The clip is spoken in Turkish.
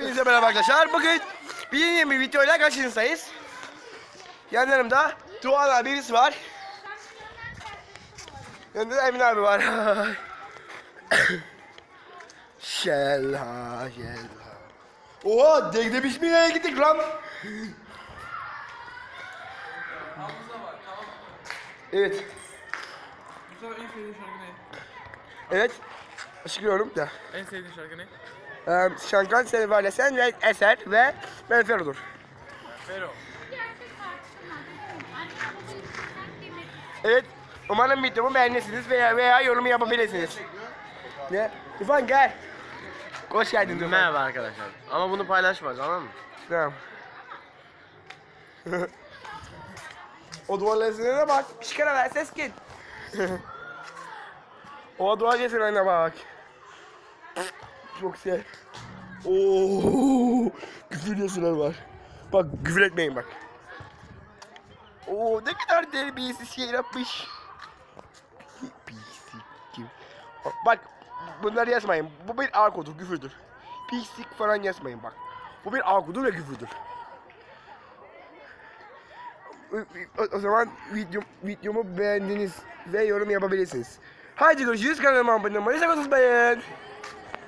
Hepinize merhaba arkadaşlar. Bugün bir yeni bir videoyla karşınızdayız. Yanlarımda Doğan abi birisi var. Yanında da Emin abi var. şella şella. Oha degde nereye gittik lan? Evet. Mustafa en sevdiğin şarkı ne? Evet. Açıklıyorum da. En sevdiğin şarkı ne? Ee, Şankan Selva Sen ve Eser ve Ben Ferodur. Fero. Evet. Umarım videomu beğenirsiniz veya veya yorum yapabilirsiniz. Ne? İrfan gel. Hoş geldin İrfan. Merhaba arkadaşlar. Ama bunu paylaşma tamam mı? Tamam. o duvarların de bak. Bir çıkara ver ses git. o duvar cesurlarına bak. Çok güzel. Oo, küfür yazılar var. Bak küfür etmeyin bak. Oo ne kadar terbiyesiz şey yapmış. Pislik kim? Bak bunları yazmayın. Bu bir A kodu küfürdür. Pislik falan yazmayın bak. Bu bir A kodu ve küfürdür. O, o zaman video, videomu beğendiniz ve yorum yapabilirsiniz. Haydi görüşürüz kanalıma abone olmayı sakın unutmayın.